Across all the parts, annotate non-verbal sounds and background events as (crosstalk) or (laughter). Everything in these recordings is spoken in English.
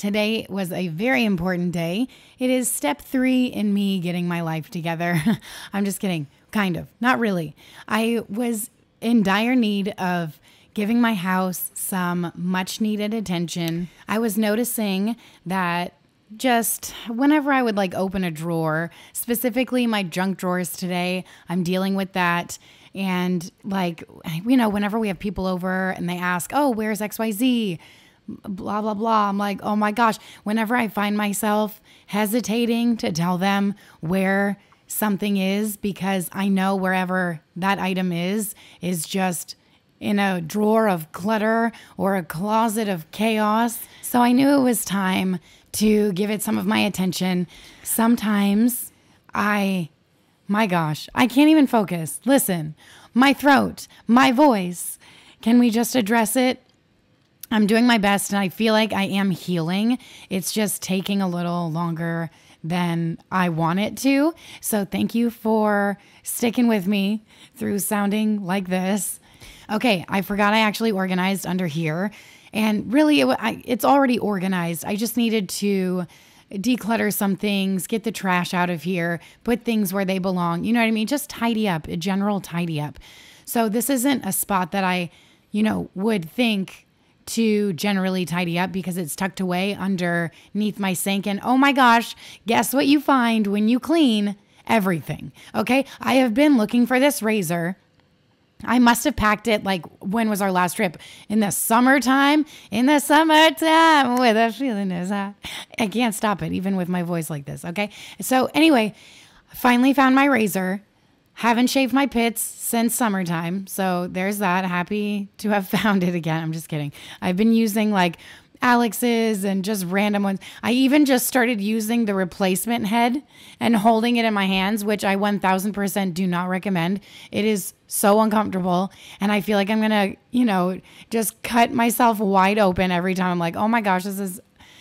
Today was a very important day. It is step three in me getting my life together. (laughs) I'm just kidding. Kind of. Not really. I was in dire need of giving my house some much needed attention. I was noticing that just whenever I would like open a drawer, specifically my junk drawers today, I'm dealing with that. And like, you know, whenever we have people over and they ask, oh, where's XYZ? Blah, blah, blah. I'm like, oh my gosh. Whenever I find myself hesitating to tell them where something is, because I know wherever that item is, is just in a drawer of clutter or a closet of chaos. So I knew it was time to give it some of my attention. Sometimes I, my gosh, I can't even focus. Listen, my throat, my voice. Can we just address it? I'm doing my best and I feel like I am healing. It's just taking a little longer than I want it to. So thank you for sticking with me through sounding like this. Okay, I forgot I actually organized under here. And really, it, I, it's already organized. I just needed to declutter some things, get the trash out of here, put things where they belong. You know what I mean? Just tidy up, a general tidy up. So this isn't a spot that I, you know, would think to generally tidy up because it's tucked away underneath my sink. And oh my gosh, guess what you find when you clean everything? Okay. I have been looking for this razor I must have packed it like when was our last trip? In the summertime? In the summertime with a feeling is hot. I can't stop it, even with my voice like this. Okay. So, anyway, finally found my razor. Haven't shaved my pits since summertime. So, there's that. Happy to have (laughs) found it again. I'm just kidding. I've been using like Alex's and just random ones. I even just started using the replacement head and holding it in my hands, which I 1000% do not recommend. It is so uncomfortable. And I feel like I'm going to, you know, just cut myself wide open every time. I'm like, oh my gosh, this is.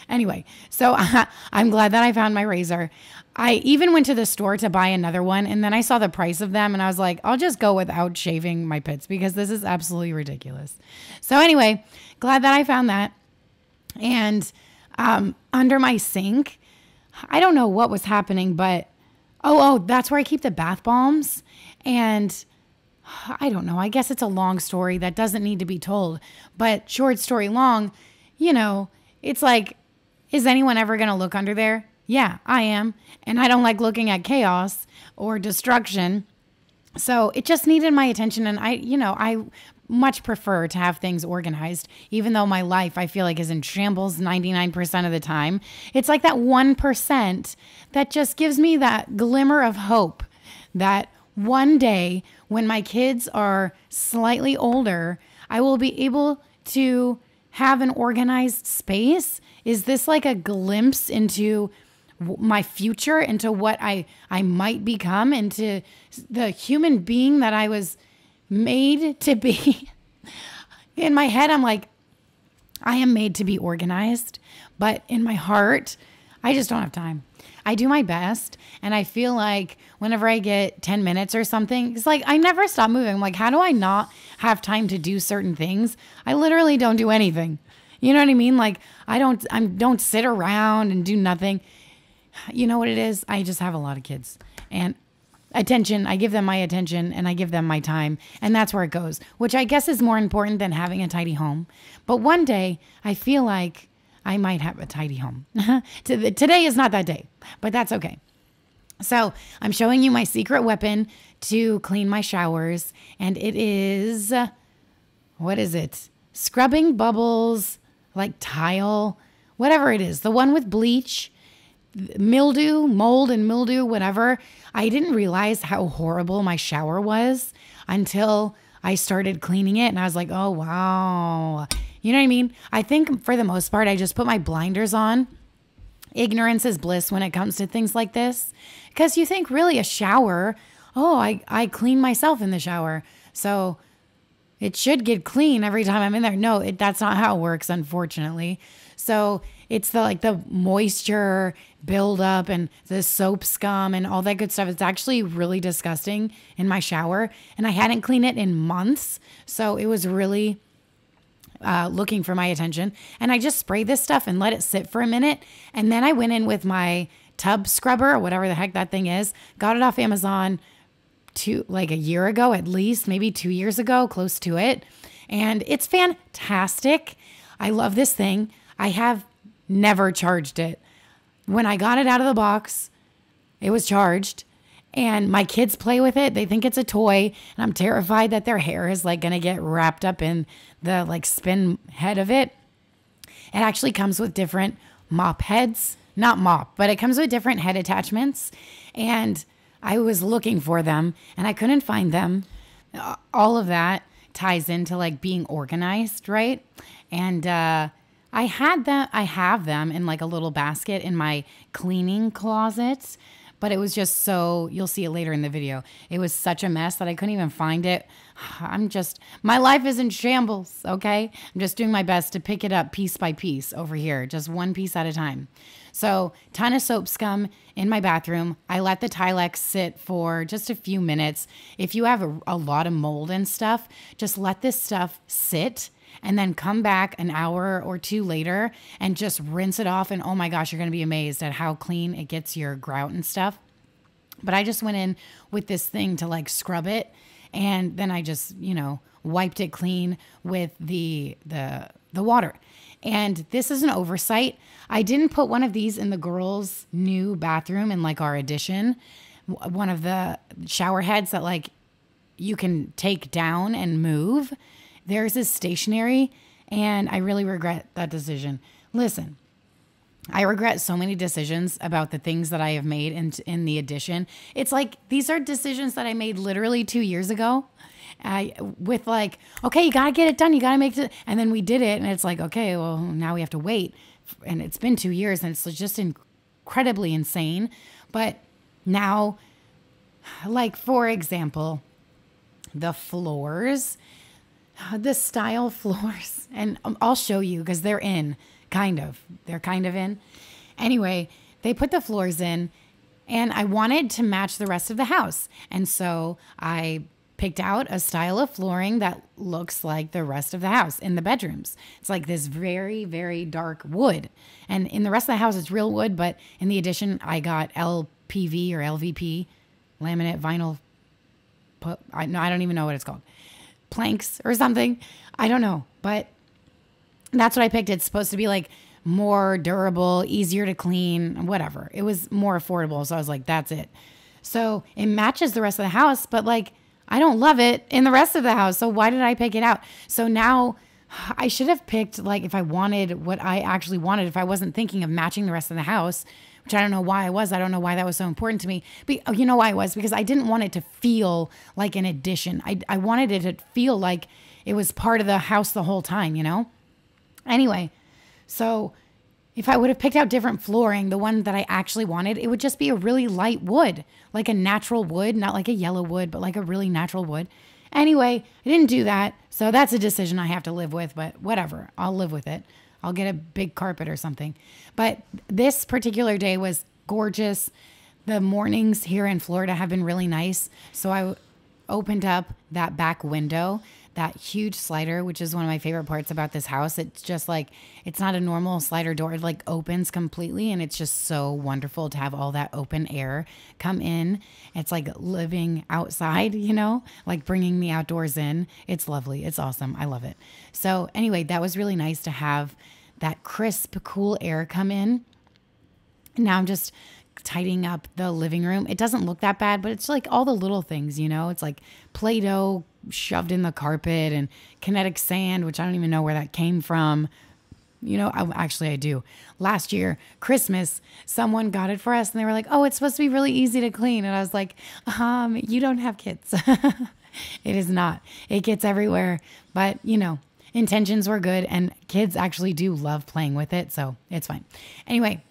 Anyway, so (laughs) I'm glad that I found my razor. I even went to the store to buy another one and then I saw the price of them and I was like, I'll just go without shaving my pits because this is absolutely ridiculous. So, anyway, glad that I found that. And um, under my sink, I don't know what was happening, but oh, oh, that's where I keep the bath bombs. And I don't know. I guess it's a long story that doesn't need to be told. But short story long, you know, it's like, is anyone ever going to look under there? Yeah, I am. And I don't like looking at chaos or destruction. So it just needed my attention. And I, you know, I much prefer to have things organized, even though my life I feel like is in shambles 99% of the time. It's like that 1% that just gives me that glimmer of hope that one day when my kids are slightly older, I will be able to have an organized space. Is this like a glimpse into my future, into what I, I might become, into the human being that I was made to be. (laughs) in my head, I'm like, I am made to be organized, but in my heart, I just don't have time. I do my best, and I feel like whenever I get 10 minutes or something, it's like I never stop moving. I'm like, how do I not have time to do certain things? I literally don't do anything. You know what I mean? Like I don't I don't sit around and do nothing. You know what it is? I just have a lot of kids. And attention. I give them my attention and I give them my time. And that's where it goes, which I guess is more important than having a tidy home. But one day I feel like I might have a tidy home. (laughs) Today is not that day, but that's okay. So I'm showing you my secret weapon to clean my showers. And it is, what is it? Scrubbing bubbles, like tile, whatever it is. The one with bleach mildew, mold and mildew, whatever. I didn't realize how horrible my shower was until I started cleaning it and I was like, oh, wow. You know what I mean? I think for the most part, I just put my blinders on. Ignorance is bliss when it comes to things like this. Because you think, really, a shower, oh, I, I clean myself in the shower. So it should get clean every time I'm in there. No, it, that's not how it works, unfortunately. So it's the like the moisture buildup and the soap scum and all that good stuff. It's actually really disgusting in my shower. And I hadn't cleaned it in months. So it was really uh, looking for my attention. And I just sprayed this stuff and let it sit for a minute. And then I went in with my tub scrubber or whatever the heck that thing is, got it off Amazon two, like a year ago at least, maybe two years ago, close to it. And it's fantastic. I love this thing. I have never charged it. When I got it out of the box, it was charged and my kids play with it. They think it's a toy, and I'm terrified that their hair is like going to get wrapped up in the like spin head of it. It actually comes with different mop heads, not mop, but it comes with different head attachments. And I was looking for them and I couldn't find them. All of that ties into like being organized, right? And uh, I had them, I have them in like a little basket in my cleaning closet but it was just so you'll see it later in the video. It was such a mess that I couldn't even find it. (sighs) I'm just my life is in shambles, okay? I'm just doing my best to pick it up piece by piece over here, just one piece at a time. So, ton of soap scum in my bathroom. I let the Tilex sit for just a few minutes. If you have a, a lot of mold and stuff, just let this stuff sit and then come back an hour or two later and just rinse it off. And oh my gosh, you're going to be amazed at how clean it gets your grout and stuff. But I just went in with this thing to like scrub it. And then I just, you know, wiped it clean with the, the, the water. And this is an oversight. I didn't put one of these in the girls' new bathroom in like our addition. One of the shower heads that like you can take down and move. Theirs is stationary, and I really regret that decision. Listen, I regret so many decisions about the things that I have made in, in the addition. It's like these are decisions that I made literally two years ago. I with like, okay, you gotta get it done. You gotta make it, and then we did it, and it's like, okay, well now we have to wait, and it's been two years, and it's just incredibly insane. But now, like for example, the floors the style (laughs) floors, and um, I'll show you because they're in, kind of. They're kind of in. Anyway, they put the floors in, and I wanted to match the rest of the house. And so I picked out a style of flooring that looks like the rest of the house in the bedrooms. It's like this very, very dark wood. And in the rest of the house, it's real wood, but in the addition, I got LPV or LVP, laminate vinyl. I, no, I don't even know what it's called planks or something. I don't know, but that's what I picked. It's supposed to be like more durable, easier to clean, whatever. It was more affordable. So I was like, that's it. So it matches the rest of the house, but like I don't love it in the rest of the house. So why did I pick it out? So now I should have picked like if I wanted what I actually wanted, if I wasn't thinking of matching the rest of the house, which I don't know why I was. I don't know why that was so important to me. But oh, you know why I was? Because I didn't want it to feel like an addition. I, I wanted it to feel like it was part of the house the whole time, you know? Anyway, so if I would have picked out different flooring, the one that I actually wanted, it would just be a really light wood, like a natural wood, not like a yellow wood, but like a really natural wood. Anyway, I didn't do that. So that's a decision I have to live with, but whatever. I'll live with it. I'll get a big carpet or something. But this particular day was gorgeous. The mornings here in Florida have been really nice. So I opened up that back window that huge slider, which is one of my favorite parts about this house. It's just like it's not a normal slider door; it like opens completely, and it's just so wonderful to have all that open air come in. It's like living outside, you know, like bringing the outdoors in. It's lovely. It's awesome. I love it. So anyway, that was really nice to have that crisp, cool air come in. And now I'm just tidying up the living room. It doesn't look that bad, but it's like all the little things, you know? It's like Play Doh shoved in the carpet and kinetic sand, which I don't even know where that came from. You know, I, actually, I do. Last year, Christmas, someone got it for us and they were like, oh, it's supposed to be really easy to clean. And I was like, um, you don't have kids. (laughs) it is not. It gets everywhere. But, you know, intentions were good and kids actually do love playing with it. So it's fine. Anyway,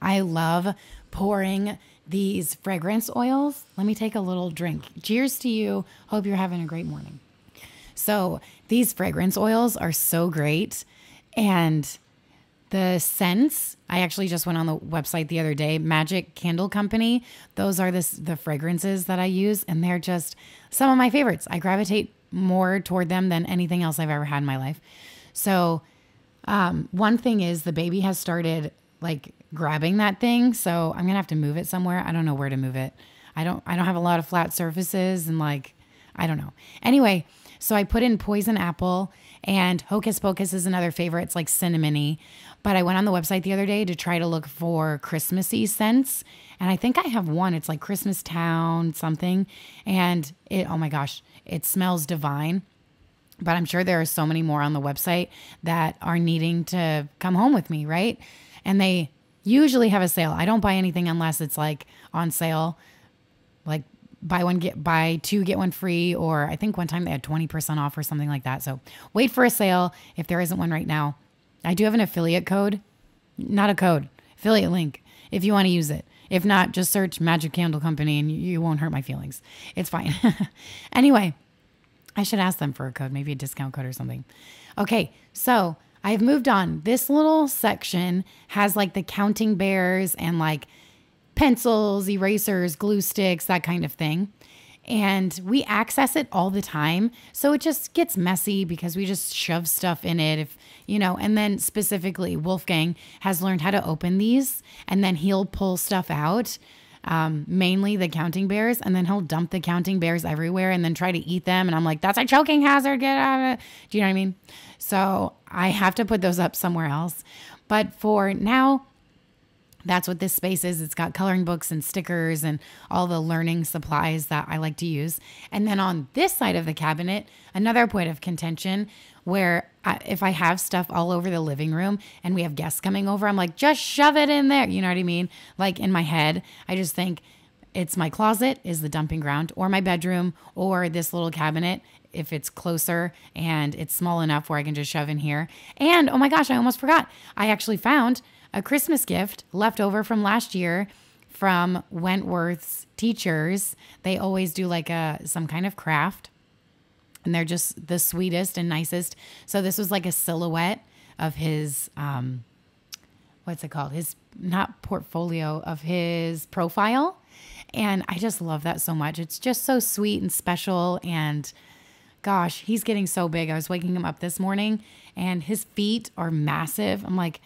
I love pouring these fragrance oils. Let me take a little drink. Cheers to you. Hope you're having a great morning. So, these fragrance oils are so great. And the scents, I actually just went on the website the other day, Magic Candle Company. Those are the, the fragrances that I use, and they're just some of my favorites. I gravitate more toward them than anything else I've ever had in my life. So, um, one thing is the baby has started like grabbing that thing. So I'm gonna have to move it somewhere. I don't know where to move it. I don't. I don't have a lot of flat surfaces and like, I don't know. Anyway, so I put in poison apple and hocus pocus is another favorite. It's like cinnamony. But I went on the website the other day to try to look for Christmassy scents. And I think I have one. It's like Christmas Town something. And it, oh my gosh, it smells divine. But I'm sure there are so many more on the website that are needing to come home with me, right? And they usually have a sale. I don't buy anything unless it's like on sale, like buy one get buy two get one free or I think one time they had 20% off or something like that. So wait for a sale if there isn't one right now. I do have an affiliate code, not a code, affiliate link if you want to use it. If not, just search Magic Candle Company and you, won't hurt my feelings. It's fine. (laughs) anyway, I should ask them for a code, maybe a discount code or something. Okay, so I've moved on. This little section has like the counting bears and like pencils, erasers, glue sticks, that kind of thing. And we access it all the time. So it just gets messy because we just shove stuff in it. If, you know, and then specifically, Wolfgang has learned how to open these and then he'll pull stuff out um, mainly the counting bears, and then he'll dump the counting bears everywhere and then try to eat them. And I'm like, that's a choking hazard. Get out of it. Do you know what I mean? So I have to put those up somewhere else. But for now, that's what this space is. It's got coloring books and stickers and all the learning supplies that I like to use. And then on this side of the cabinet, another point of contention where I, if I have stuff all over the living room and we have guests coming over, I'm like, just shove it in there. You know what I mean? Like in my head, I just think it's my closet is the dumping ground or my bedroom or this little cabinet if it's closer and it's small enough where I can just shove in here. And oh my gosh, I almost forgot. I actually found a Christmas gift left over from last year from Wentworth's teachers. They always do like a some kind of craft and they're just the sweetest and nicest. So this was like a silhouette of his um what's it called? His not portfolio of his profile. And I just love that so much. It's just so sweet and special and gosh, he's getting so big. I was waking him up this morning and his feet are massive. I'm like,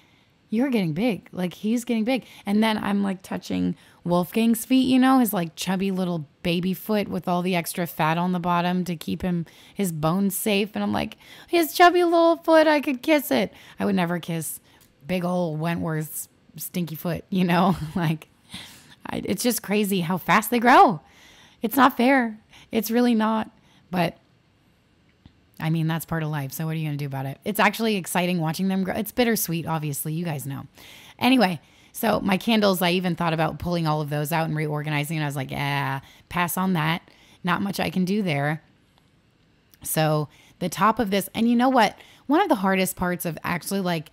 you're getting big. Like he's getting big. And then I'm like touching Wolfgang's feet, you know, his like chubby little baby foot with all the extra fat on the bottom to keep him his bones safe. And I'm like, his chubby little foot, I could kiss it. I would never kiss big old Wentworth's stinky foot, you know? (laughs) like I, it's just crazy how fast they grow. It's not fair. It's really not. But I mean, that's part of life. So what are you going to do about it? It's actually exciting watching them grow. It's bittersweet, obviously. You guys know. Anyway, so my candles, I even thought about pulling all of those out and reorganizing. And I was like, yeah, pass on that. Not much I can do there. So the top of this, and you know what? One of the hardest parts of actually like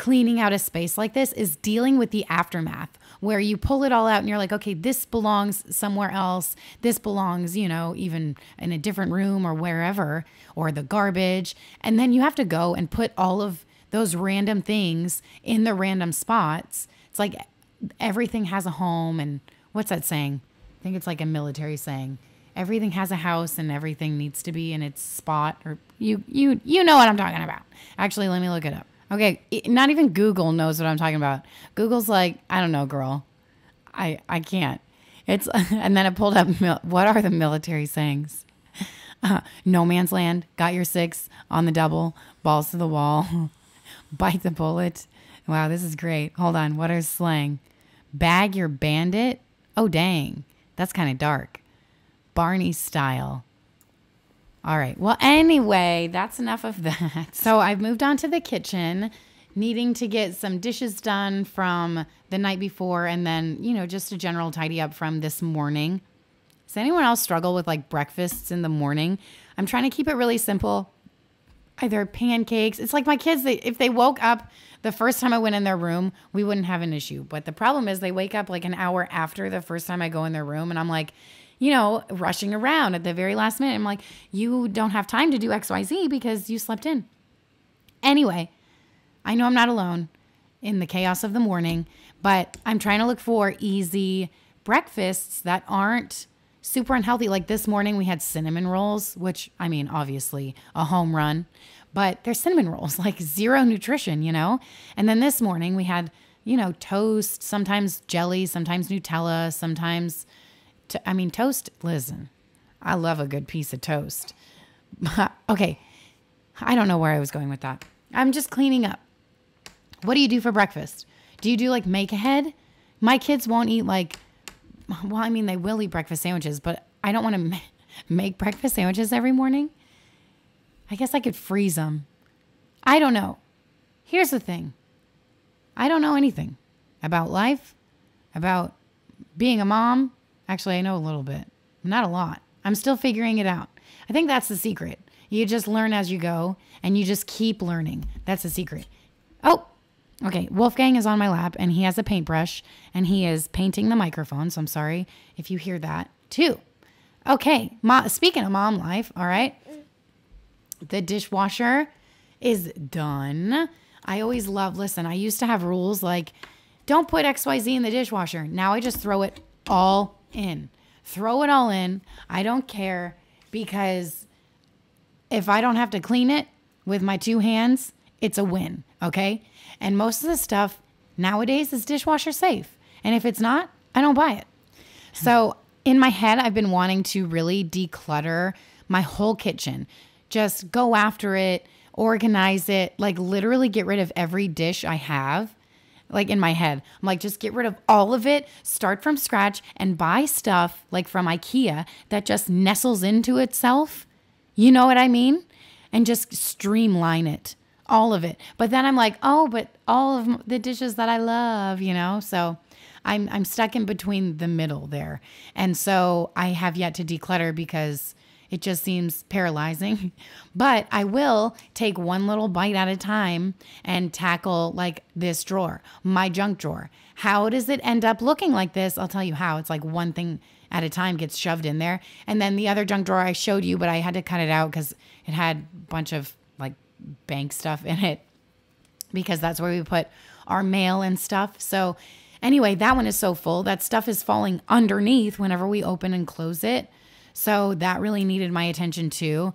cleaning out a space like this is dealing with the aftermath where you pull it all out and you're like, okay, this belongs somewhere else. This belongs, you know, even in a different room or wherever, or the garbage. And then you have to go and put all of those random things in the random spots. It's like everything has a home. And what's that saying? I think it's like a military saying. Everything has a house and everything needs to be in its spot. Or you, you, you know what I'm talking about. Actually, let me look it up. Okay, not even Google knows what I'm talking about. Google's like, I don't know, girl. I I can't. It's (laughs) and then it pulled up what are the military sayings? Uh, (laughs) no man's land, got your six on the double, balls to the wall, (laughs) bite the bullet. Wow, this is great. Hold on, what is slang? Bag your bandit? Oh dang. That's kind of dark. Barney style. All right. Well, anyway, that's enough of that. So I've moved on to the kitchen, needing to get some dishes done from the night before and then, you know, just a general tidy up from this morning. Does anyone else struggle with like breakfasts in the morning? I'm trying to keep it really simple. Either pancakes. It's like my kids, they, if they woke up the first time I went in their room, we wouldn't have an issue. But the problem is they wake up like an hour after the first time I go in their room and I'm like, you know, rushing around at the very last minute. I'm like, you don't have time to do XYZ because you slept in. Anyway, I know I'm not alone in the chaos of the morning, but I'm trying to look for easy breakfasts that aren't super unhealthy. Like this morning, we had cinnamon rolls, which I mean, obviously a home run, but they're cinnamon rolls, (laughs) like zero nutrition, you know? And then this morning we had, you know, toast, sometimes jelly, sometimes Nutella, sometimes, to, I mean, toast, listen, I love a good piece of toast. (laughs) okay. I don't know where I was going with that. I'm just cleaning up. What do you do for breakfast? Do you do like make ahead? My kids won't eat like, well, I mean, they will eat breakfast sandwiches, but I don't want to (laughs) make breakfast sandwiches every morning. I guess I could freeze them. I don't know. Here's the thing I don't know anything about life, about being a mom. Actually, I know a little bit, not a lot. I'm still figuring it out. I think that's the secret. You just learn as you go and you just keep learning. That's the secret. Oh, okay. Wolfgang is on my lap and he has a paintbrush and he is painting the microphone. So I'm sorry if you hear that too. Okay. Ma- speaking of mom life, all right. The dishwasher is done. I always love, listen, I used to have rules like don't put XYZ in the dishwasher. Now I just throw it all in. Throw it all in. I don't care because if I don't have to clean it with my two hands, it's a win. Okay. And most of the stuff nowadays is dishwasher safe. And if it's not, I don't buy it. So in my head, I've been wanting to really declutter my whole kitchen. Just go after it, organize it, like literally get rid of every dish I have. Like in my head, I'm like, just get rid of all of it, start from scratch, and buy stuff like from IKEA that just nestles into itself. You know what I mean? And just streamline it, all of it. But then I'm like, oh, but all of the dishes that I love, you know? So I'm I'm stuck in between the middle there. And so I have yet to declutter because it just seems paralyzing. (laughs) But I will take one little bite at a time and tackle like this drawer, my junk drawer. How does it end up looking like this? I'll tell you how. It's like one thing at a time gets shoved in there. And then the other junk drawer I showed you, but I had to cut it out because it had a bunch of like bank stuff in it because that's where we put our mail and stuff. So Anyway, that one is so full. That stuff is falling underneath whenever we open and close it. So that really needed my attention too.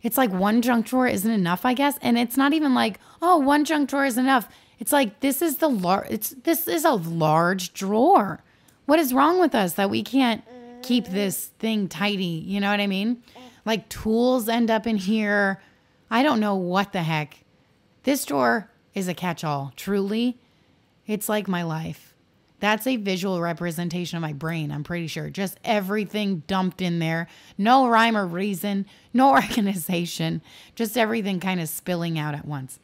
It's like one junk drawer isn't enough, I guess. And it's not even like, oh, one junk drawer is enough. It's like this is the large it's this is a large drawer. What is wrong with us that we can't keep this thing tidy? You know what I mean? Like tools end up in here. I don't know what the heck. This drawer is a catch-all, truly. It's like my life. That's a visual representation of my brain, I'm pretty sure. Just everything dumped in there. No rhyme or reason, no (laughs) organization, just everything kind of spilling out at once.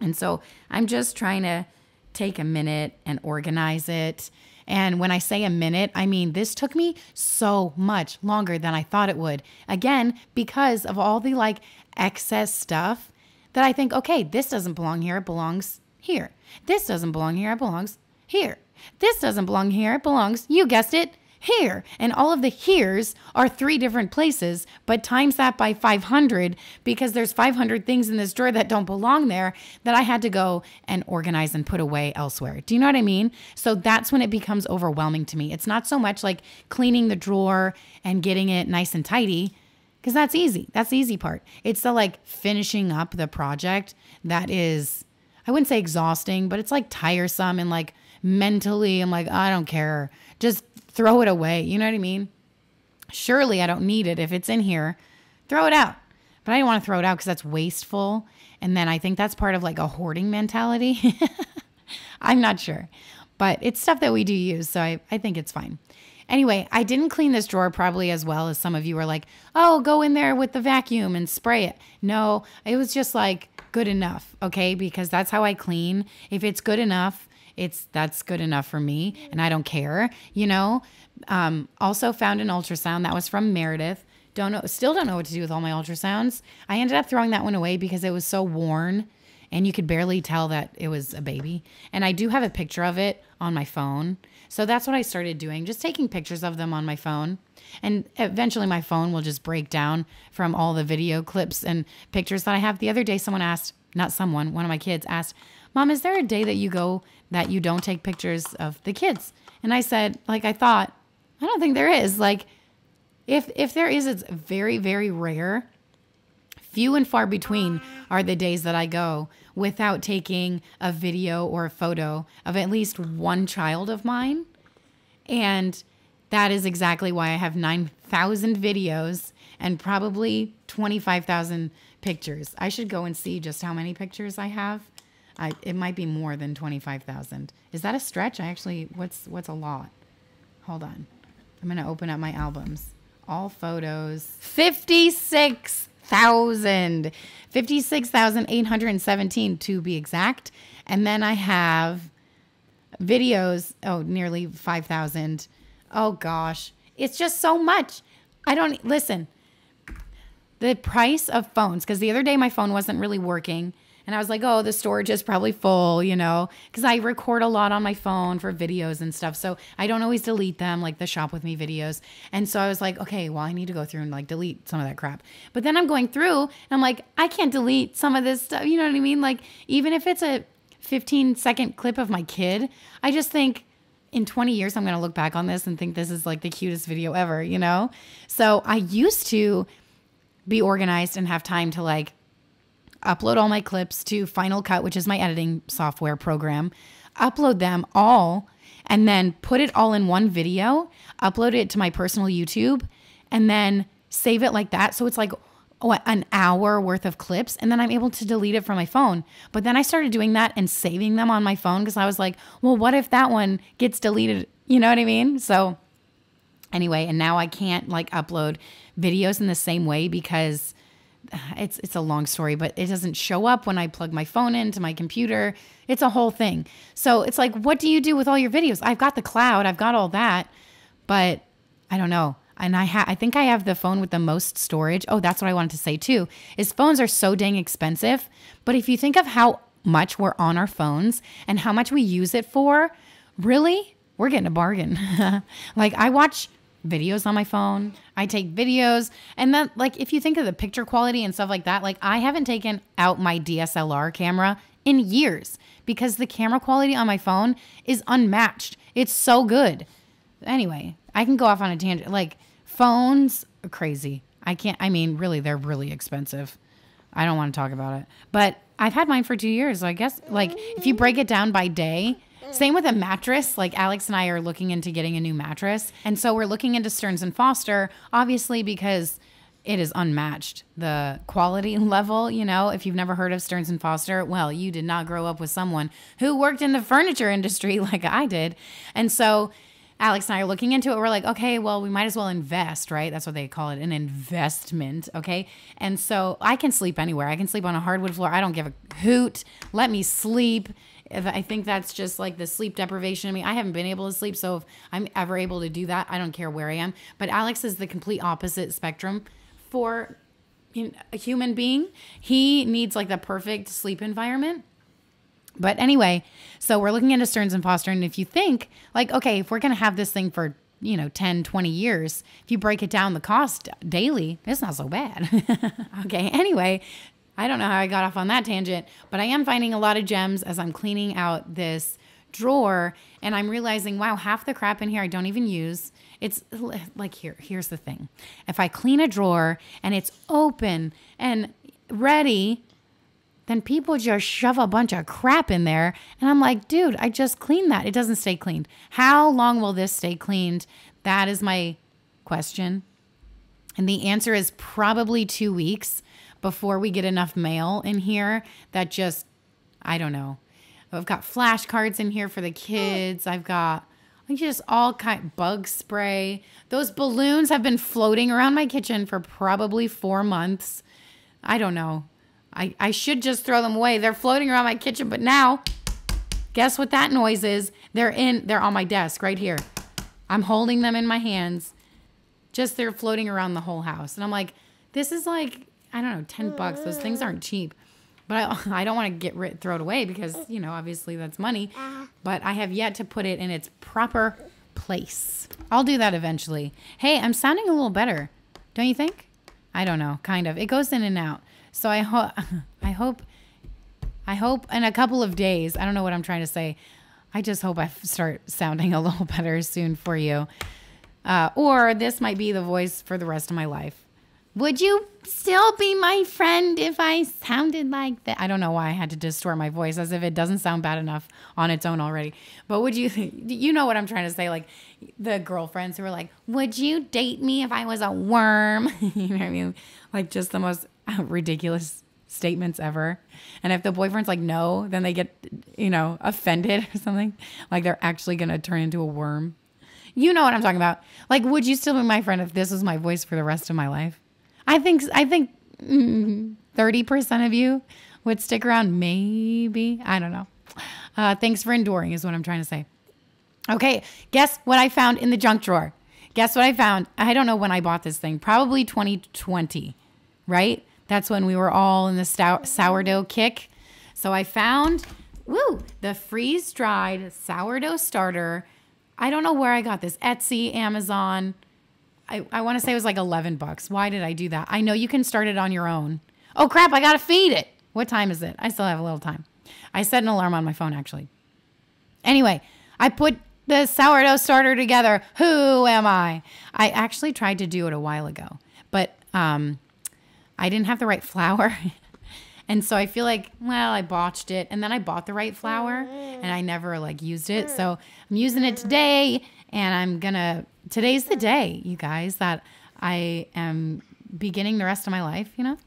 And so I'm just trying to take a minute and organize it. And when I say a minute, I mean this took me so much longer than I thought it would. Again, because of all the like excess stuff that I think, okay, this doesn't belong here, it belongs here. This doesn't belong here, it belongs here. This doesn't belong here. It belongs, you guessed it, here. And all of the here's are three different places, but times that by 500 because there's 500 things in this drawer that don't belong there that I had to go and organize and put away elsewhere. Do you know what I mean? So that's when it becomes overwhelming to me. It's not so much like cleaning the drawer and getting it nice and tidy because that's easy. That's the easy part. It's the like finishing up the project that is, I wouldn't say exhausting, but it's like tiresome and like, mentally, I'm like, I don't care. Just throw it away. You know what I mean? Surely I don't need it. If it's in here, throw it out. But I don't want to throw it out because that's wasteful. And then I think that's part of like a hoarding mentality. (laughs) I'm not sure. But it's stuff that we do use. So I, I think it's fine. Anyway, I didn't clean this drawer probably as well as some of you were like, oh, go in there with the vacuum and spray it. No, it was just like good enough. Okay. Because that's how I clean. If it's good enough, it's that's good enough for me and I don't care, you know. Um, also found an ultrasound that was from Meredith. Don't know, still don't know what to do with all my ultrasounds. I ended up throwing that one away because it was so worn and you could barely tell that it was a baby. And I do have a picture of it on my phone. So that's what I started doing, just taking pictures of them on my phone. And eventually my phone will just break down from all the video clips and pictures that I have. The other day, someone asked, not someone, one of my kids asked, Mom, is there a day that you go that you don't take pictures of the kids? And I said, like I thought, I don't think there is. Like if if there is, it's very, very rare. few and far between are the days that I go without taking a video or a photo of at least one child of mine. And that is exactly why I have 9,000 videos and probably 25,000 pictures. I should go and see just how many pictures I have. I, it might be more than 25,000. Is that a stretch? I actually, what's, what's a lot? Hold on. I'm going to open up my albums. All photos. 56,000. 56,817 to be exact. And then I have videos. Oh, nearly 5,000. Oh gosh. It's just so much. I don't listen. The price of phones, because the other day my phone wasn't really working and I was like, oh, the storage is probably full, you know, because I record a lot on my phone for videos and stuff. So I don't always delete them, like the shop with me videos. And so I was like, okay, well, I need to go through and like delete some of that crap. But then I'm going through and I'm like, I can't delete some of this stuff. You know what I mean? Like, even if it's a 15 second clip of my kid, I just think, in 20 years, I'm going to look back on this and think this is like the cutest video ever, you know? So I used to be organized and have time to like upload all my clips to Final Cut, which is my editing software program, upload them all, and then put it all in one video, upload it to my personal YouTube, and then save it like that. So it's like oh, an hour worth of clips, and then I'm able to delete it from my phone. But then I started doing that and saving them on my phone because I was like, well, what if that one gets deleted? You know what I mean? So anyway, and now I can't like upload videos in the same way because it's it's a long story, but it doesn't show up when I plug my phone into my computer. It's a whole thing. So it's like, what do you do with all your videos? I've got the cloud, I've got all that, but I don't know. And I ha- I think I have the phone with the most storage. Oh, that's what I wanted to say too. Is phones are so dang expensive, but if you think of how much we're on our phones and how much we use it for, really, we're getting a bargain. (laughs) like I watch videos on my phone. I take videos. And then, like, if you think of the picture quality and stuff like that, like, I haven't taken out my DSLR camera in years because the camera quality on my phone is unmatched. It's so good. Anyway, I can go off on a tangent. Like, phones are crazy. I can't, I mean, really, they're really expensive. I don't want to talk about it. But I've had mine for two years. So I guess, like, if you break it down by day, Mm. same with a mattress. Like Alex and I are looking into getting a new mattress. And so we're looking into Stearns and Foster, obviously, because it is unmatched. The quality (laughs) level, you know, if you've never heard of Stearns and Foster, well, you did not grow up with someone who worked in the furniture industry (laughs) like I did. And so Alex and I are looking into it. We're like, okay, well, we might as well invest, right? That's what they call it, an investment. Okay. And so I can sleep anywhere. I can sleep on a hardwood floor. I don't give a hoot. Let me sleep. I think that's just like the sleep deprivation. I mean, I haven't been able to sleep, so if I'm ever able to do that, I don't care where I am. But Alex is the complete opposite spectrum for a human being. He needs like the perfect sleep environment. But anyway, so we're looking into Stearns and Foster. And if you think, like, okay, if we're going to have this thing for, you know, 10, 20 years, if you break it down the cost daily, it's not so bad. (laughs) okay. Anyway, I don't know how I got off on that tangent, but I am finding a lot of gems as I'm cleaning out this drawer and I'm realizing, wow, half the crap in here I don't even use. It's like here, here's the thing. If I clean a drawer and it's open and ready, then people just shove a bunch of crap in there. And I'm like, dude, I just cleaned that. It doesn't stay cleaned. How long will this stay cleaned? That is my question. And the answer is probably two weeks before we get enough mail in here that just, I don't know. I've got flashcards in here for the kids. I've got just all kind bug spray. Those balloons have been floating around my kitchen for probably four months. I don't know. I, I should just throw them away. They're floating around my kitchen, but now guess what that noise is? They're in they're on my desk right here. I'm holding them in my hands. Just they're floating around the whole house. And I'm like, this is like I don't know, 10 bucks. Those things aren't cheap. But I, (laughs) I don't want to get rid, throw it away because, you know, obviously that's money. But I have yet to put it in its proper place. I'll do that eventually. Hey, I'm sounding a little better. Don't you think? I don't know, kind of. It goes in and out. So I hope (laughs) I hope I hope in a couple of days, I don't know what I'm trying to say. I just hope I start sounding a (laughs) little better soon for you. Uh, or this might be the voice for the rest of my life. Would you still be my friend if I sounded like that? I don't know why I had to distort my voice as if it doesn't sound bad enough on its own already. But would you, (laughs) you know what I'm trying to say? Like the girlfriends who are like, Would you date me if I was a worm? (laughs) you know what I mean? Like just the most (laughs) ridiculous statements ever. And if the boyfriend's like, No, then they get, you know, offended or something. Like they're actually going to turn into a worm. You know what I'm talking about. Like, would you still be my friend if this was my voice for the rest of my life? I think I think mm, thirty mm, percent of you would stick around. Maybe I don't know. Uh, thanks for enduring, is what I'm trying to say. Okay, guess what I found in the junk drawer? Guess what I found? I don't know when I bought this thing. Probably 2020, right? That's when we were all in the sourdough kick. So I found, woo, the freeze dried sourdough starter. I don't know where I got this. Etsy, Amazon. I, I want to say it was like 11 bucks. Why did I do that? I know you can start it on your own. Oh crap, I got to feed it. What time is it? I still have a little time. I set an alarm on my phone actually. Anyway, I put the sourdough starter together. Who am I? I actually tried to do it a while ago, but um, I didn't have the right (laughs) flour. And so I feel like, well, I botched it. And then I bought the right flour and I never like used it. So I'm using it today and I'm gonna, today's the day, you guys, that I am beginning the rest of my life, you know?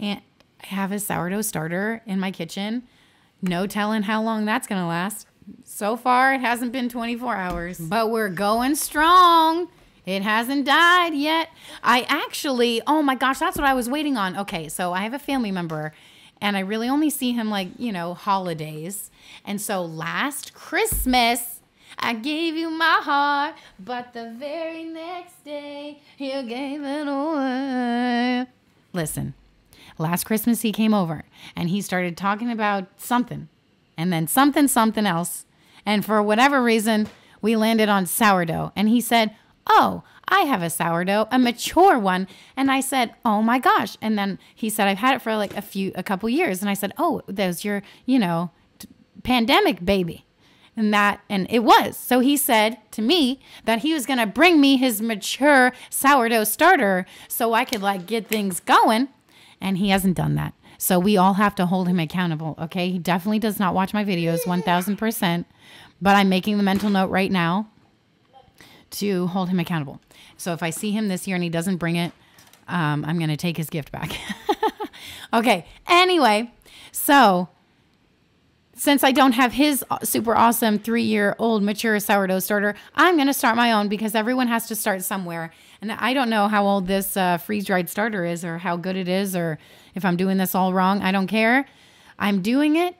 And I have a sourdough starter in my kitchen. No telling how long that's gonna last. So far, it hasn't been 24 hours, but we're going strong. It hasn't died yet. I actually, oh my gosh, that's what I was waiting on. Okay, so I have a family member and I really only see him like, you know, holidays. And so last Christmas, I gave you my heart, but the very next day, you gave it away. Listen, last Christmas he came over and he started talking about something and then something, something else. And for whatever reason, we landed on sourdough. And he said, Oh, I have a sourdough, a mature one. And I said, Oh my gosh. And then he said, I've had it for like a few, a couple years. And I said, Oh, there's your, you know, pandemic baby. And that, and it was. So he said to me that he was going to bring me his mature sourdough starter so I could like get things going. And he hasn't done that. So we all have to hold him accountable. Okay. He definitely does not watch my videos 1000%. But I'm making the mental note right now to hold him accountable. So if I see him this year and he doesn't bring it, um, I'm going to take his gift back. (laughs) okay. Anyway, so since I don't have his super awesome three year old mature sourdough starter, I'm going to start my own because everyone has to start somewhere. And I don't know how old this uh, freeze dried starter is or how good it is or if I'm doing this all wrong. I don't care. I'm doing it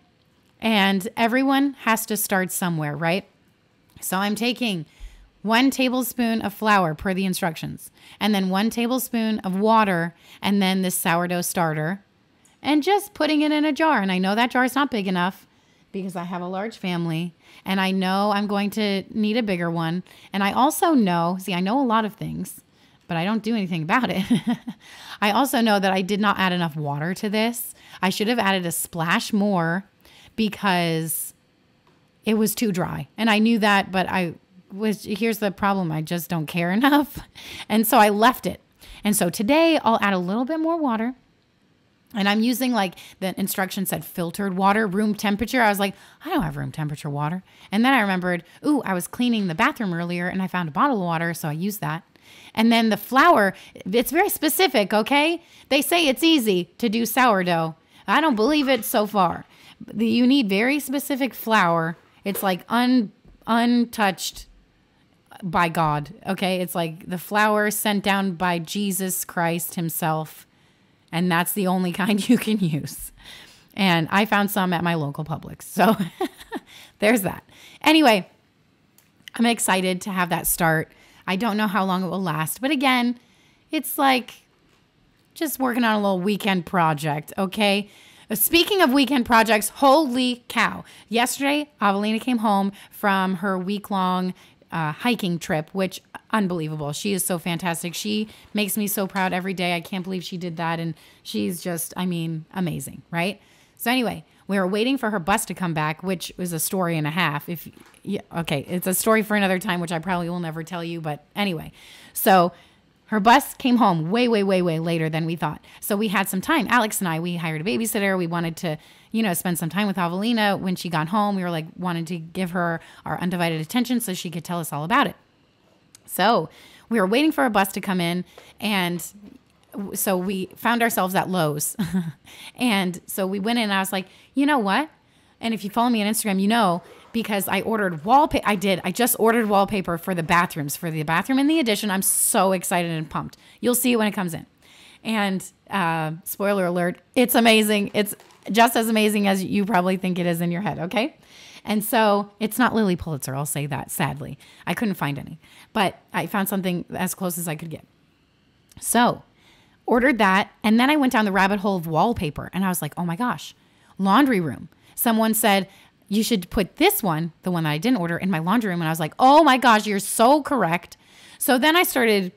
and everyone has to start somewhere, right? So I'm taking one tablespoon of flour per the instructions, and then one tablespoon of water, and then this sourdough starter, and just putting it in a jar. And I know that jar is not big enough because I have a large family, and I know I'm going to need a bigger one. And I also know, see, I know a lot of things, but I don't do anything about it. (laughs) I also know that I did not add enough water to this. I should have added a splash more because it was too dry. And I knew that, but I was here's the problem I just don't care (laughs) enough. And so I left it. And so today I'll add a little bit more water. And I'm using like the instruction said filtered water, room temperature. I was like, I don't have room temperature water. And then I remembered, ooh, I was cleaning the bathroom earlier and I found a bottle of water, so I used that. And then the flour, it's very specific, okay? They say it's easy to do sourdough. I don't believe it so far. You need very specific flour. It's like un untouched by God. Okay. It's like the flour sent down by Jesus Christ himself. And that's the only (laughs) kind you can use. And I found some at my local Publix. So (laughs) there's that. Anyway, I'm excited to have that start. I don't know how long it will last. But again, it's like just working on a little weekend project. Okay. Uh, speaking of weekend projects, holy cow. Yesterday, Avelina came home from her week long uh, hiking trip, which unbelievable. She is so fantastic. She makes me so proud every day. I can't believe she did that. And she's just, I mean, amazing, right? So, anyway, we were waiting for her bus to come back, which was a story and a half. If, yeah, okay, it's a story for another time, which I probably will never tell you. But anyway, so her bus came home way, way, way, way later than we thought. So we had some time. Alex and I, we hired a babysitter. We wanted to, you know, spend some time with Avelina when she got home. We were like, wanted to give her our undivided attention so she could tell us all about it. So we were waiting for a bus to come in, and so we found ourselves at Lowe's. (laughs) and so we went in, and I was like, you know what? And if you follow me on Instagram, you know because I ordered wallpaper. I did. I just ordered wallpaper for the bathrooms, for the bathroom in the addition. I'm so excited and pumped. You'll see it when it comes in. And uh, spoiler alert, it's amazing. It's just as amazing as you probably think it is in your head, okay? And so it's not Lilly Pulitzer, I'll say that, sadly. I couldn't find any, but I found something as close as I could get. So ordered that. And then I went down the rabbit hole of wallpaper and I was like, oh my gosh, laundry room. Someone said, you should put this one, the one that I didn't order, in my laundry room. And I was like, oh my gosh, you're so correct. So then I started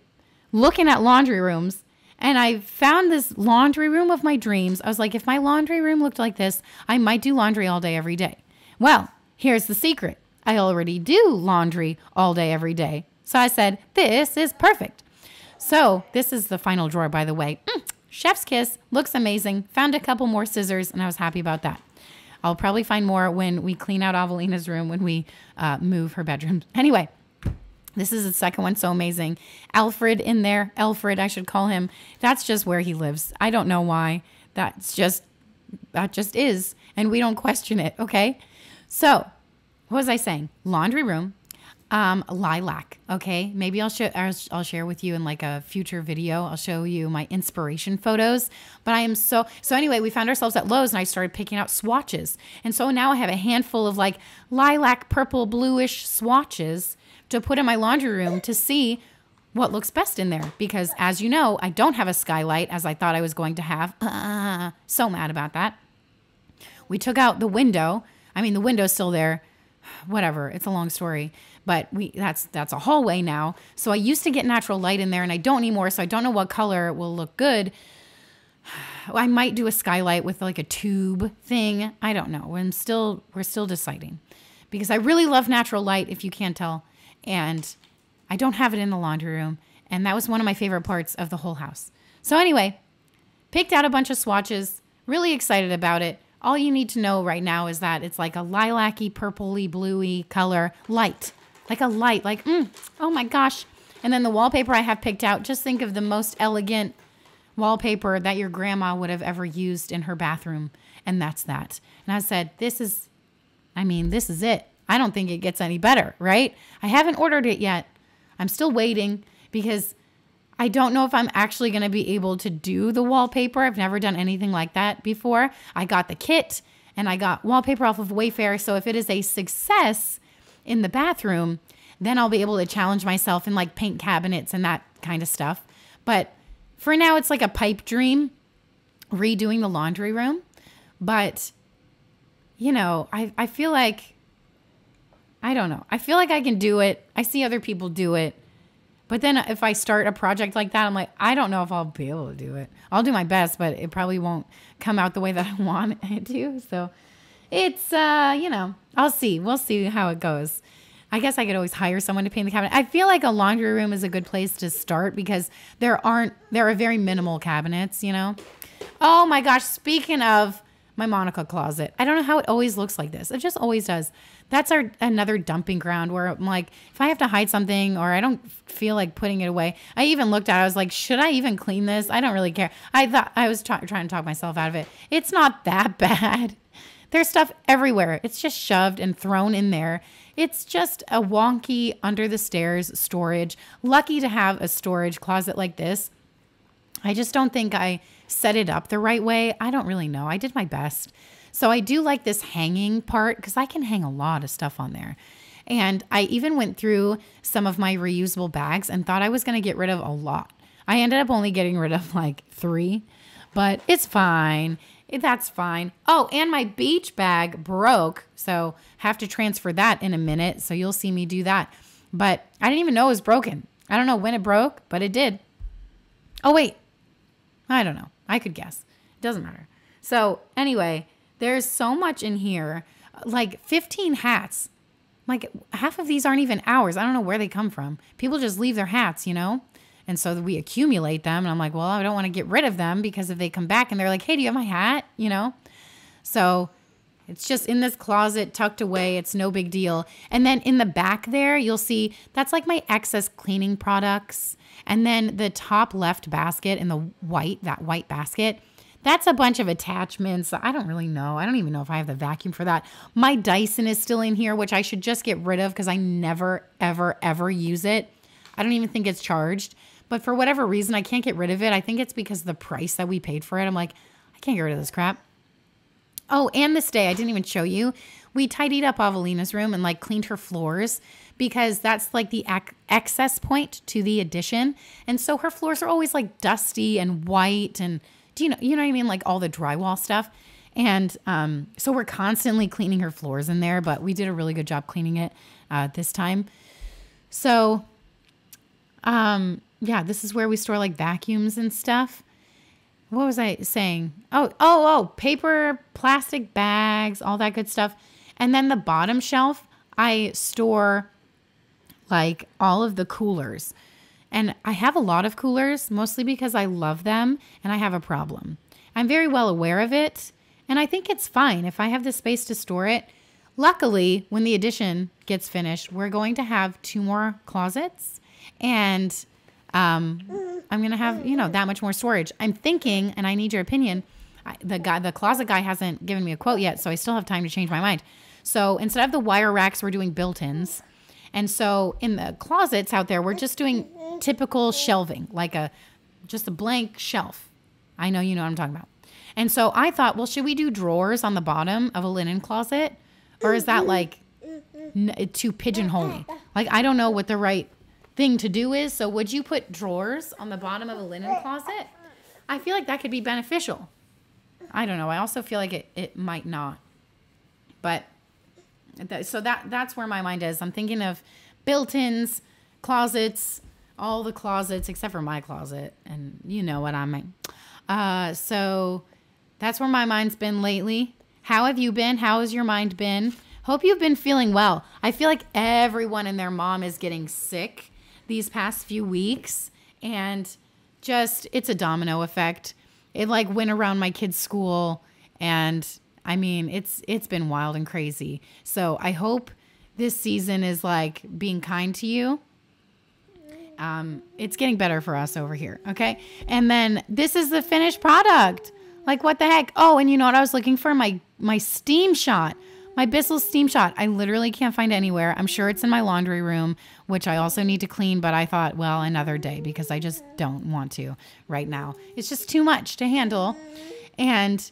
looking at laundry rooms and I found this laundry room of my dreams. I was like, if my laundry room looked like this, I might do laundry all day, every day. Well, here's the secret I already do laundry all day, every day. So I said, this is perfect. So this is the final drawer, by the way. Mm, chef's kiss looks amazing. Found a couple more scissors, and I was happy about that. I'll probably find more when we clean out Avelina's room when we uh, move her bedroom. (laughs) Anyway, this is the second one. So amazing. Alfred in there. Alfred, I should call him. That's just where he lives. I don't know why. That's just, that just is. And we don't question it. Okay. So, what was I saying? Laundry room, um, lilac. Okay, maybe I'll show. I'll share with you in like a future video. I'll show you my inspiration photos. But I am so so. Anyway, we found ourselves at Lowe's, and I started picking out swatches. And so now I have a handful of like lilac, purple, bluish swatches to put in my laundry room to see what looks best in there. Because as you know, I don't have a skylight as I thought I was going to have. Uh, (sighs) so mad about that. We took out the window. I mean, the window's still there. (sighs) Whatever. It's a long story but we that's that's a hallway now. So I used to get natural light in there and I don't anymore, so I don't know what color will look good. (sighs) I might do a skylight with like a tube thing. I don't know. I'm still we're still deciding. Because I really love natural light if you can't tell and I don't have it in the laundry room and that was one of my favorite parts of the whole house. So anyway, picked out a bunch of swatches, really excited about it. All you need to know right now is that it's like a lilac-y, purpley, bluey color light like a light, like, mm, oh my gosh. And then the wallpaper I have picked out, just think of the most elegant wallpaper that your grandma would have ever used in her bathroom. And that's that. And I said, this is, I mean, this is it. I don't think it gets any better, right? I haven't ordered it yet. I'm still waiting because I don't know if I'm actually going to be able to do the wallpaper. I've never done anything like that before. I got the kit and I got wallpaper off of Wayfair. So if it is a success, in the bathroom, then I'll be able to challenge myself in like paint cabinets and that kind of stuff. But for now, it's like a pipe dream redoing the laundry room. But, you know, I, I feel like, I don't know. I feel like I can do it. I see other people do it. But then if I start a project like that, I'm like, I don't know if I'll be able to do it. I'll do my best, but it probably won't come out the way that (laughs) I want it to. So it's uh, you know, I'll see. We'll see how it goes. I guess I could always hire someone to paint the cabinet. I feel like a laundry room is a good place to start because there aren't there are very minimal cabinets, you know. Oh my gosh, speaking of my Monica closet. I don't know how it always looks like this. It just always does. That's our another dumping ground where I'm like, if I have to hide something or I don't feel like putting it away, I even looked at it. I was like, should I even clean this? I don't really care. I thought I was trying to talk myself out of it. It's not that (laughs) bad. There's stuff everywhere. It's just shoved and thrown in there. It's just a wonky under the stairs storage. Lucky to have a storage closet like this. I just don't think I set it up the right way. I don't really know. I did my best. So I do like this hanging part because I can hang a lot of stuff on there. And I even went through some of my reusable bags and thought I was going to get rid of a lot. I ended up only getting rid of like three, but it's fine. That's fine. Oh, and my beach bag broke. So have to transfer that in a minute. So you'll see me do that. But I didn't even know it was broken. I don't know when it broke, but it did. Oh, wait. I don't know. I could guess. It doesn't matter. So anyway, there's so much in here. Like 15 hats. Like half of these aren't even ours. I don't know where they come from. People just leave their hats, you know? And so we accumulate them. And I'm like, well, I don't want to get rid of them because if they come back and they're like, hey, do you have my hat? You know? So it's just in this closet tucked away. It's no big deal. And then in the back there, you'll see that's like my excess cleaning products. And then the top left basket in the white, that white basket, that's a bunch of attachments. I don't really know. I don't even know if I have the vacuum for that. My Dyson is still in here, which I should just get rid of because I never, ever, ever use it. I don't even think it's charged. But for whatever reason, I can't get rid of it. I think it's because of the price that we paid for it. I'm like, I can't get rid of this crap. Oh, and this day, I didn't even show you. We tidied up Avelina's room and like cleaned her floors because that's like the ac- access point to the addition. And so her floors are always like dusty and white and do you know you know what I mean like all the drywall stuff. And um, so we're constantly cleaning her floors in there, but we did a really good job cleaning it uh, this time. So, um, yeah, this is where we store like vacuums and stuff what was I saying? Oh, oh, oh, paper, plastic bags, all that good stuff. And then the bottom shelf, I store like all of the coolers. And I have a lot of coolers, mostly because I love them and I have a problem. I'm very well aware of it, and I think it's fine if I have the space to store it. Luckily, when the addition gets finished, we're going to have two more closets and um, I'm gonna have you know that much more storage. I'm thinking, and I need your opinion. I, the guy, the closet guy, hasn't given me a quote yet, so I still have time to change my mind. So instead of the wire racks, we're doing built-ins, and so in the closets out there, we're just doing typical shelving, like a just a blank shelf. I know you know what I'm talking about. And so I thought, well, should we do drawers on the bottom of a linen closet, or is that like too pigeonholy? Like I don't know what the right thing to do is. So, would you put drawers on the bottom of a linen closet? I feel like that could be beneficial. I don't know. I also feel like it, it might not. But th- so that that's where my mind is. I'm thinking of built-ins, closets, all the closets except for my closet, and you know what I mean. Uh, so that's where my mind's been lately. How have you been? How has your mind been? Hope you've been feeling well. I feel like everyone and their mom is getting sick these past few weeks and just it's a domino effect. It like went around my kids' school and I mean, it's it's been wild and crazy. So, I hope this season is like being kind to you. Um, it's getting better for us over here, okay? And then this is the finished product. Like what the heck? Oh, and you know what I was looking for? My my steam shot. My Bissell steam shot. I literally can't find anywhere. I'm sure it's in my laundry room, which I also need to clean, but I thought, well, another day because I just don't want to right now. It's just too much to handle. And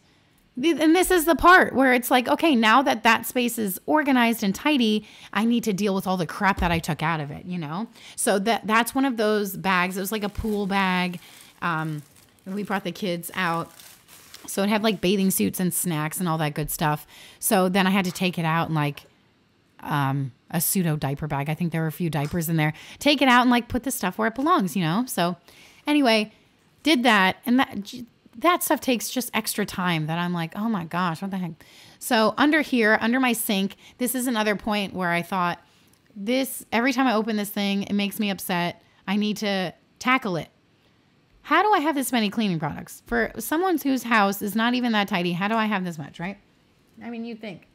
and this is the part where it's like, okay, now that that space is organized and tidy, I need to deal with all the crap that I took out of it, you know? So that that's one of those bags. It was like a pool bag. Um, we brought the kids out so it had like bathing suits and snacks and all that good stuff. So then I had to take it out and like um, a pseudo diaper bag. I think there were a few diapers in there. Take it out and like put the stuff where it belongs, you know? So anyway, did that. And that, that stuff takes just extra time that I'm like, oh my gosh, what the heck? So under here, under my sink, this is another point where I thought this, every time I open this thing, it makes me upset. I need to tackle it how do I have this many cleaning products? For someone whose house is not even that tidy, how do I have this much, right? I mean, you'd think.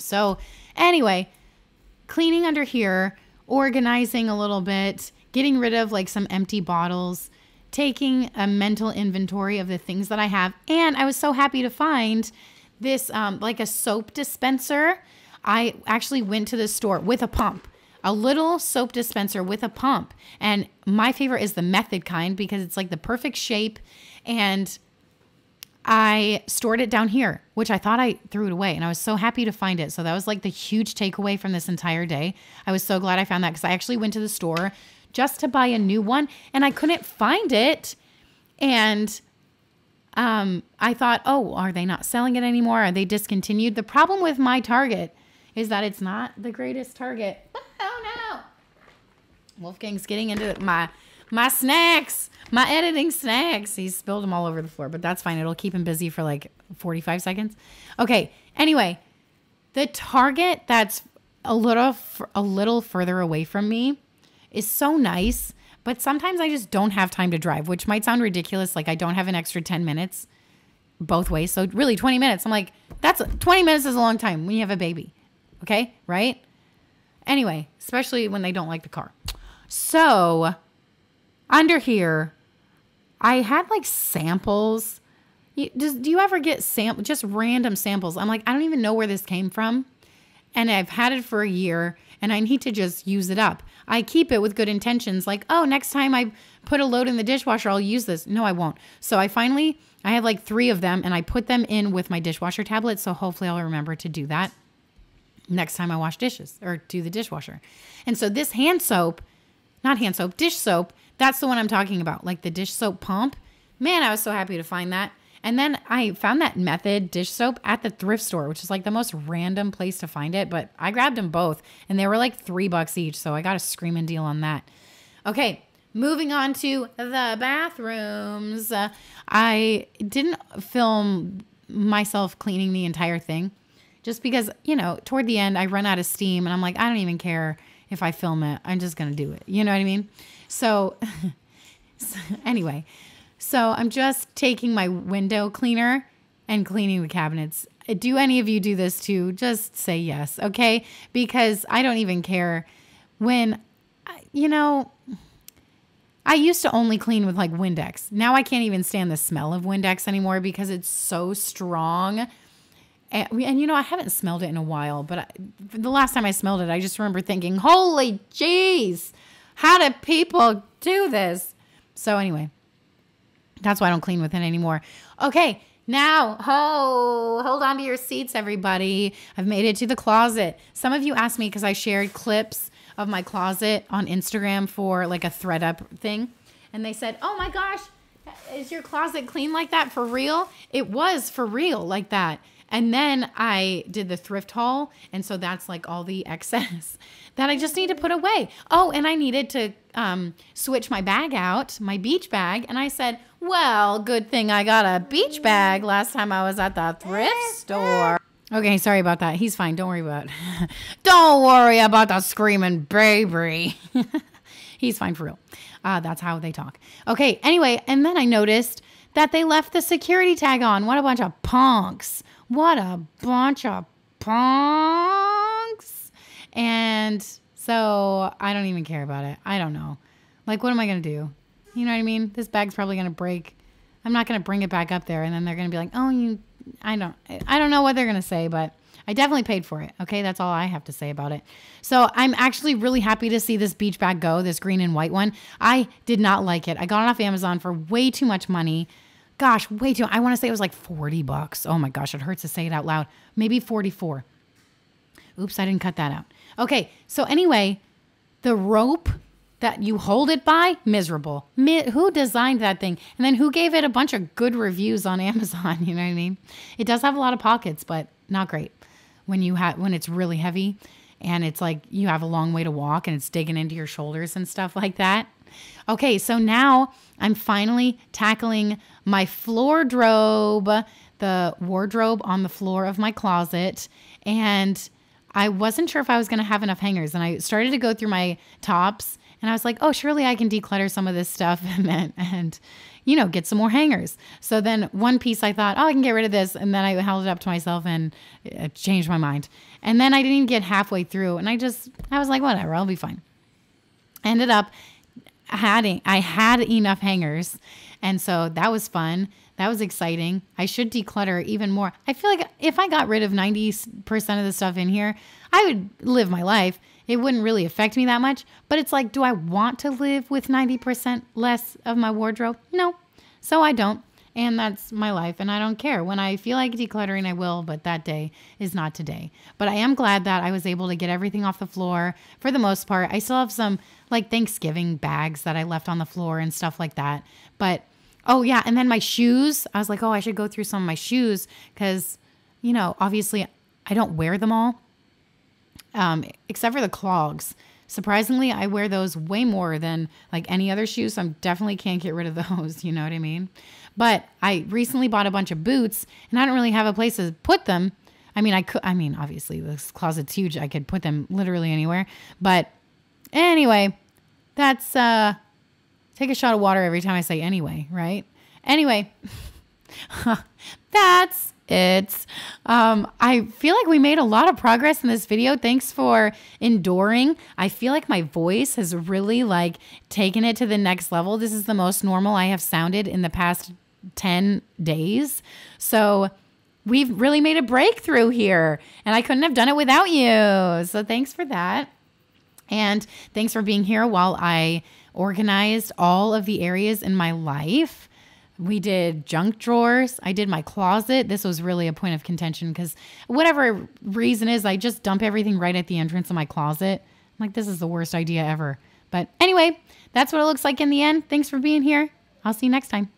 So, anyway, cleaning under here, organizing a little bit, getting rid of like some empty bottles, taking a mental inventory of the things that I have. And I was so happy to find this, um, like a soap dispenser. I actually went to the store with a pump a little soap dispenser with a pump. And my favorite is the method kind because it's like the perfect shape. And I stored it down here, which I thought I threw it away. And I was so happy to find it. So that was like the huge takeaway from this entire day. I was so glad I found that because I actually went to the store just to buy a new one and I couldn't find it. And um, I thought, oh, are they not selling it anymore? Are they discontinued? The problem with my Target is that it's not the greatest Target. (laughs) Wolfgang's getting into my my snacks, my editing snacks. He spilled them all over the floor, but that's fine. It'll keep him busy for like 45 seconds. Okay. Anyway, the target that's a little a little further away from me is so nice, But sometimes I just don't have time to drive, which might sound ridiculous. Like I don't have an extra 10 minutes both ways. So really 20 minutes. I'm like, that's 20 minutes is a long time when you have a baby. Okay. Right. Anyway, especially when they don't like the car. So under here, I had like samples. You, does, do you ever get sam- just random samples? I'm like, I don't even know where this came from. And I've had it for a year and I need to just use it up. I keep it with good intentions, like, oh, next time I put a load in the dishwasher, I'll use this. No, I won't. So I finally, I have like three of them and I put them in with my dishwasher tablet. So hopefully I'll remember to do that next time I wash dishes or do the dishwasher. And so this hand soap, not hand soap, dish soap, that's the one I'm talking about, like the dish soap pump. Man, I was so happy to find that. And then I found that method dish soap at the thrift store, which is like the most random place to find it. But I grabbed them both and they were like three bucks each. So I got a screaming deal on that. Okay, moving on to the bathrooms. Uh, I didn't film myself cleaning the entire thing just because, you know, toward the end I run out of steam and I'm like, I don't even care if I film it. I'm just going to do it. You know what I mean? So, (laughs) so anyway, so I'm just taking my window cleaner and cleaning the cabinets. Do any of you do this too? Just say yes, okay? Because I don't even care when, you know, I used to only clean with like Windex. Now I can't even stand the smell of Windex anymore because it's so strong. And, and you know, I haven't smelled it in a while, but I, the last time I smelled it, I just remember thinking, holy jeez, how do people do this? So, anyway, that's why I don't clean with it anymore. Okay, now, oh, hold on to your seats, everybody. I've made it to the closet. Some of you asked me because I shared clips of my closet on Instagram for like a ThredUp thing. And they said, oh my gosh, is your closet clean like that for real? It was for real like that. And then I did the thrift haul. And so that's like all the (laughs) excess that I just need to put away. Oh, and I needed to um, switch my bag out, my beach bag. And I said, well, good thing I got a beach bag last time I was at the thrift store. Okay, sorry about that. He's fine. Don't worry about it. (laughs) Don't worry about the screaming baby. (laughs) He's fine for real. Uh, that's how they talk. Okay, anyway, and then I noticed that they left the security tag on. What a bunch of punks. What a bunch of punks. And so I don't even care about it. I don't know. Like, what am I going to do? You know what I mean? This bag's probably going to break. I'm not going to bring it back up there. And then they're going to be like, oh, you, I don't, I don't know what they're going to say, but I definitely paid for it. Okay. That's all I have to say about it. So I'm actually really happy to see this beach bag go, this green and white one. I did not like it. I got it off Amazon for way too much money gosh, way too. I want to say it was like 40 bucks. Oh my gosh, it hurts to say it out loud. Maybe 44. Oops, I didn't cut that out. Okay, so anyway, the rope that you hold it by, miserable. Mi- who designed that thing? And then who gave it a bunch of good reviews on (laughs) Amazon? You know what I mean? It does have a lot of pockets, but not great when you have when it's really heavy and it's like you have a long way to walk and it's digging into your shoulders and stuff like that. Okay, so now I'm finally tackling my floor drobe, the wardrobe on the floor of my closet. And I wasn't sure if I was going to have enough hangers. And I started to go through my tops and I was like, oh, surely I can declutter some of this stuff (laughs) and then, and, you know, get some more hangers. So then one piece I thought, oh, I can get rid of this. And then I held it up to myself and changed my mind. And then I didn't even get halfway through. And I just, I was like, whatever, I'll be fine. Ended up had I had enough hangers, and so that was fun. That was exciting. I should declutter even more. I feel like if I got rid of 90% of the stuff in here, I would live my life. It wouldn't really affect me that much. But it's like, do I want to live with 90% less of my wardrobe? No. So I don't and that's my life and i don't care. When i feel like decluttering i will but that day is not today. But i am glad that i was able to get everything off the floor. For the most part i still have some like thanksgiving bags that i left on the floor and stuff like that. But oh yeah and then my shoes. I was like oh i should go through some of my shoes because you know obviously i don't wear them all um, except for the clogs. Surprisingly i wear those way more than like any other shoes so i definitely can't get rid of (laughs) those you know what i mean but I recently bought a bunch of boots and I don't really have a place to put them. I mean, I could, I mean, obviously this closet's huge. I could put them literally anywhere. But anyway, that's, uh, Take a shot of water every time I say anyway, right? Anyway, (laughs) that's it. Um, I feel like we made a lot of progress in this video. Thanks for enduring. I feel like my voice has really like taken it to the next level. This is the most normal I have sounded in the past 10 days. So we've really made a breakthrough here, and I couldn't have done it without you. So thanks for that. And thanks for being here while I organized all of the areas in my life. We did junk drawers. I did my closet. This was really a point of contention because whatever reason is, I just dump everything right at the entrance of my closet. I'm like, this is the worst idea ever. But anyway, that's what it looks like in the end. Thanks for being here. I'll see you next time.